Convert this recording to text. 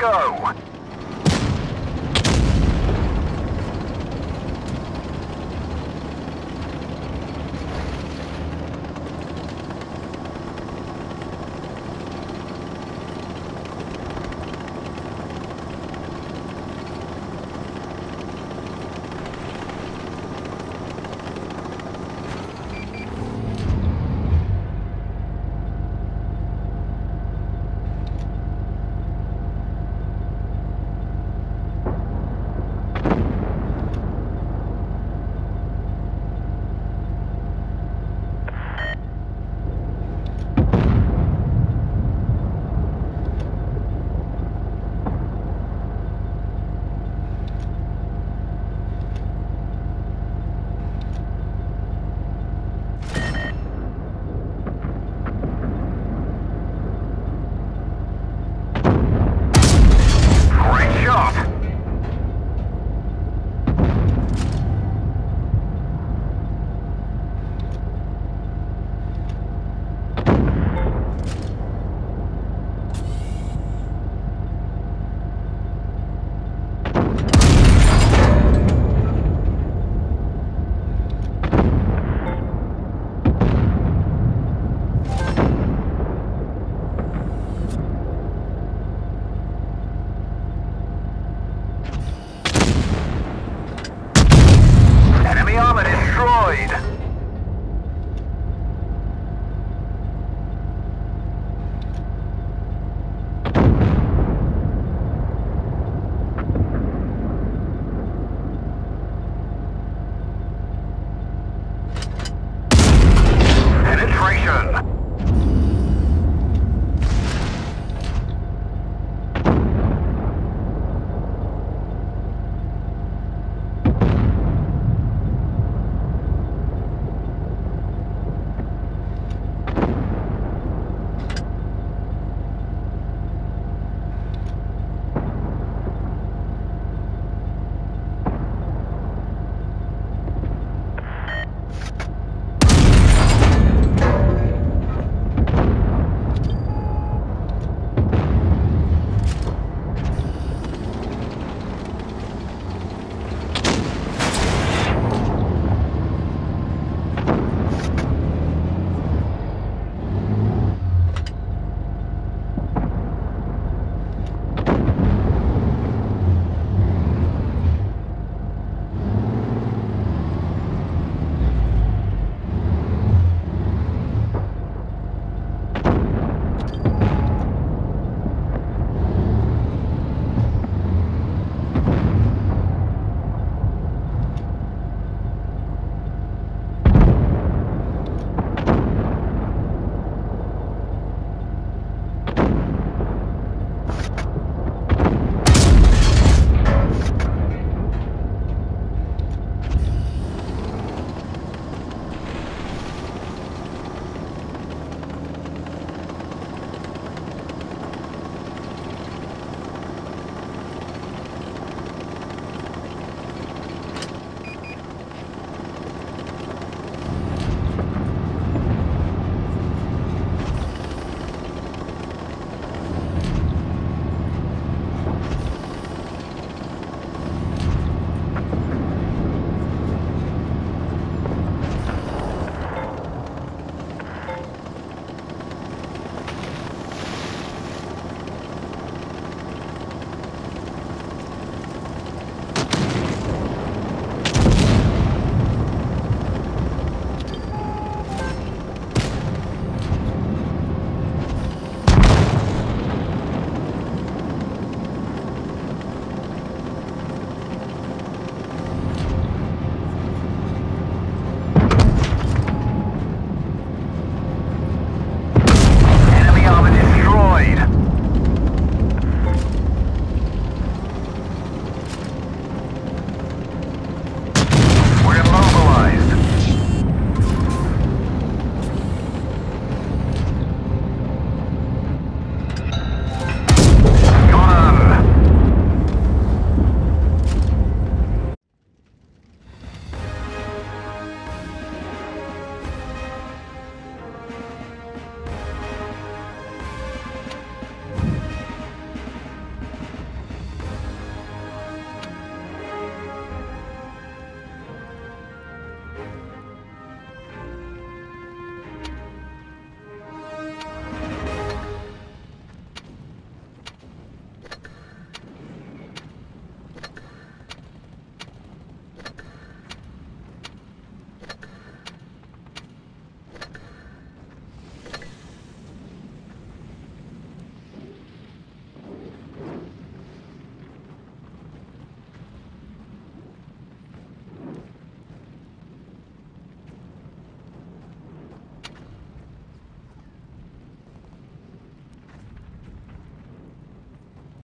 go.